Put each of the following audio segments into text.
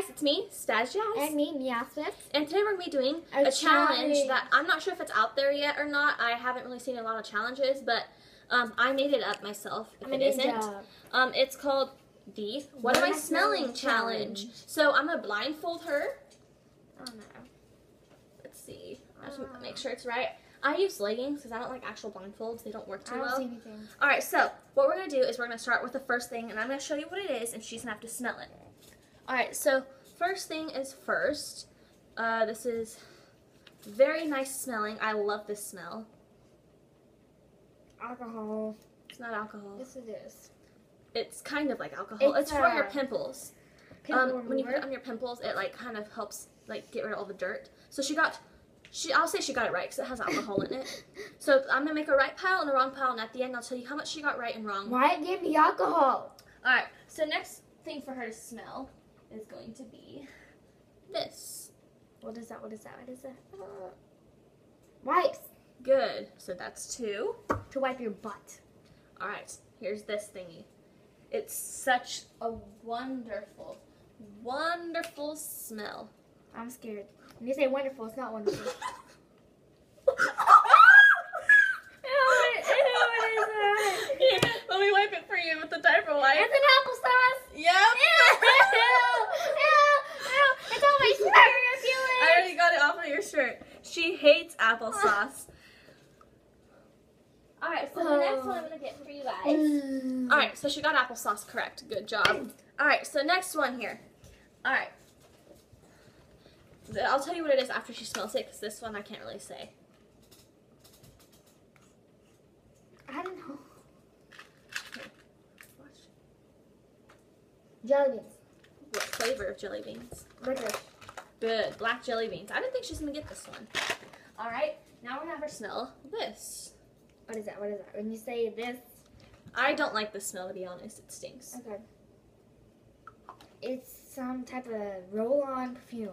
guys, it's me, Spazz Jazz. And me, Swift. And today we're going to be doing A a, challenge. challenge. that I'm not sure if it's out there yet or not. I haven't really seen a lot of challenges, but um, I made it up myself if I'm a it isn't. Um, it's called the What, Am I Smelling Challenge. challenge. So I'm going to blindfold her. Oh no. Let's see. I Ah. to make sure it's right. I use leggings because I don't like actual blindfolds. They don't work too I don't well. see anything. All right, so what we're gonna do is we're gonna start with the first thing, and I'm gonna show you what it is, and she's gonna have to smell it. All right, so first thing is first. Uh, this is very nice smelling. I love this smell. Alcohol. It's not alcohol. Yes, it is. It's kind of like alcohol. It's, It's, for your uh, pimples. Pimple um, when you put it on your pimples, it like kind of helps like get rid of all the dirt. So she got, she I'll say she got it right because it has alcohol in it. So I'm gonna make a right pile and a wrong pile, and at the end I'll tell you how much she got right and wrong. Why it gave me alcohol? All right. So next thing for her to smell is going to be this. What is that? What is that? What is that? Uh, wipes Good. So that's two. to wipe your butt. All right. Here's this thingy. It's such a wonderful, wonderful smell. I'm scared. When you say wonderful, it's not wonderful. Here, let me wipe it for you with the diaper wipe. It's an applesauce. Yep. It's on my shirt. I already got it off of your shirt. She hates applesauce. All right, so the next one I'm gonna get for you guys. Mm. All right, so she got applesauce correct. Good job. All right, so next one here. All right. I'll tell you what it is after she smells it, because this one I can't really say. I don't know. Jelly beans. What flavor of jelly beans? Licorice. Good, black jelly beans. I didn't think she's gonna get this one. All right, now we're gonna have her smell this. What is that? What is that? When you say this, I don't like the smell to be honest. It stinks. okay. It's some type of roll-on perfume.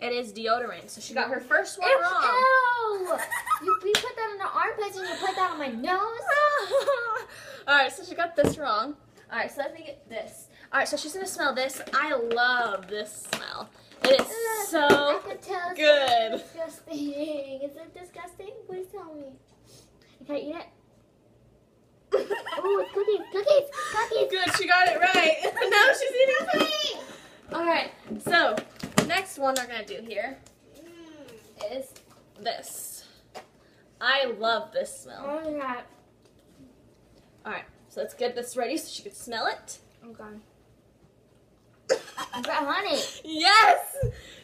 It is deodorant. So she got her first one Ew, wrong. ew! You, you put that on the armpits and you put that on my nose. All right, so she got this wrong. All right, so let me get this. All right, so she's gonna smell this. I love this smell. It is I so can tell it's good. disgusting. Is it disgusting? Please tell me. Can I eat it? Oh, it's cookies, cookies, cookies. good. She got it right. now she's eating cookies. All right, so next one we're gonna do here is this. I love this smell. Oh my god. All right, so let's get this ready so she can smell it. Oh god. Is that honey? Yes!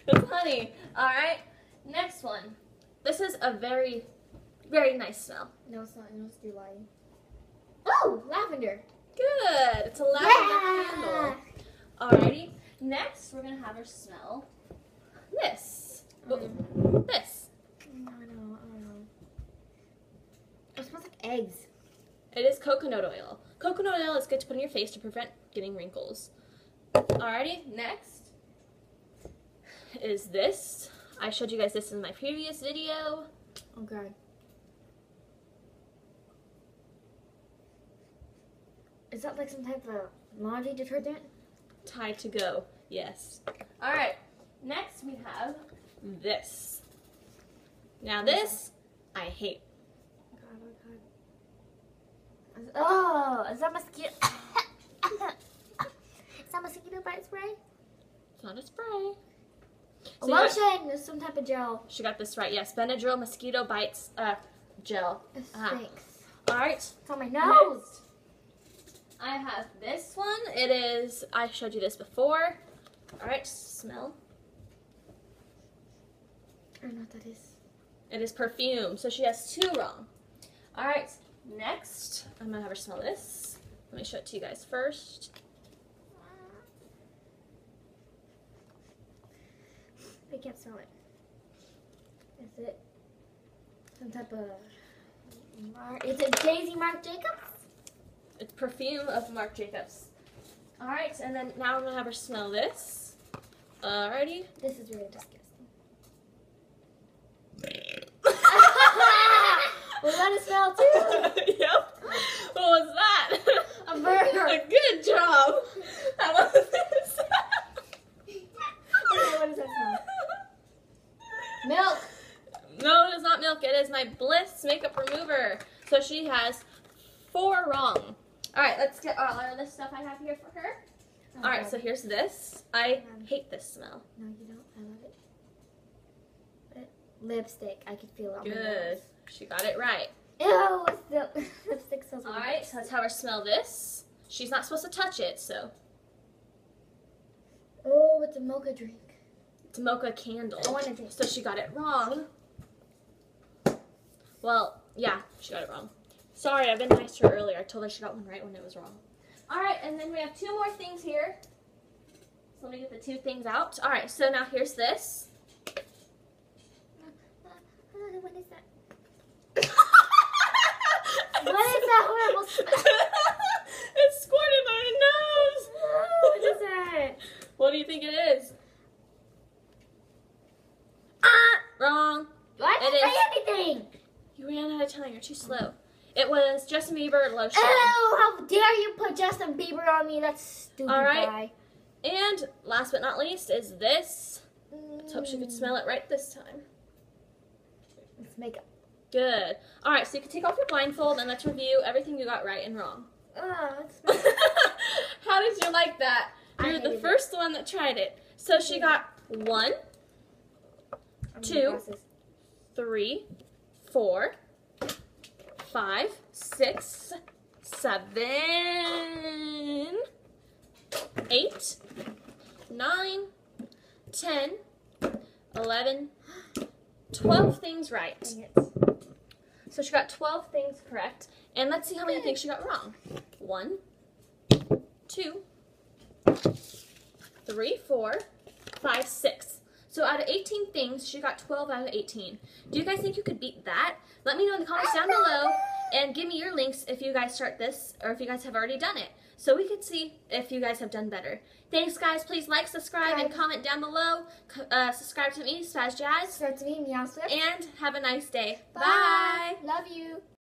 It's honey. Alright, next one. This is a very, very nice smell. No, it's not. No, it's too lying. Oh, lavender. Good. It's a lavender candle. Alrighty. Next, we're going to have her smell this. Ooh, um, This. I don't know. I know. It smells like eggs. It is coconut oil. Coconut oil is good to put on your face to prevent getting wrinkles. Alrighty, next is this. I showed you guys this in my previous video. Oh god. Is that like some type of laundry detergent? Tide to go. Yes. All right. Next we have this. Now this I hate. God, oh god. Is- Oh, is that mosquito? is that mosquito bite spray? It's not a spray. So lotion. There's some type of gel. she got this right. Yes, Benadryl mosquito bites uh, gel. It Ah. stinks. All right. It's on my nose. I have this one. It is. I showed you this before. All right. Smell. I don't know what that is. It is perfume. So she has two wrong. All right. Next, I'm gonna have her smell this. Let me show it to you guys first. I can't smell it. Is it some type of is it Daisy Marc Jacobs? It's perfume of Marc Jacobs. Alright, and then now we're going to have her smell this. Alrighty. This is really disgusting. well, let us smell too. yep. What was that? A burger. A good job. That was this. okay, what does that smell? Milk. No, it is not milk. It is my Bliss makeup remover. So she has four wrong. All right, let's get all of this stuff I have here for her. All right, so here's this. I hate this smell. No, you don't. I love it. But lipstick. I can feel it on Good. She got it right. Ew, the lipstick smells All really right, good. so let's have her smell this. She's not supposed to touch it, so Oh, it's a mocha drink. it's a mocha candle. I want to drink. So she got it wrong. Well, yeah, she got it wrong. Sorry, I've been nice to her earlier. I told her she got one right when it was wrong. All right, and then we have two more things here. So let me get the two things out. All right, so now here's this. Uh, what is that? What is that horrible smell? it squirted my nose. what is that? What do you think it is? Ah, wrong. Why It didn't say anything? You ran out of time. You're too slow. It was Justin Bieber lotion. Oh, how dare you put Justin Bieber on me? That's stupid, All right. guy. And last but not least is this. Let's hope she could Mm, smell it right this time. It's makeup. Good. All right, so you can take off your blindfold and let's review everything you got right and wrong. Oh. How did you like that? You're the hated it. first one that tried it. So she got one, Two. three, four, five, six, seven, eight, nine, ten, eleven, twelve things right. So she got 12 things correct. And let's see how many things she got wrong. One, two, three, four, five, six. So out of 18 things, she got 12 out of 18. Do you guys think you could beat that? Let me know in the comments down below and give me your links if you guys start this or if you guys have already done it. So we could see if you guys have done better. Thanks guys. Please like, subscribe, and comment down below. Uh, subscribe to me, Spazz Jazz. Start to me, Meow Swift. And have a nice day. Bye. Love you.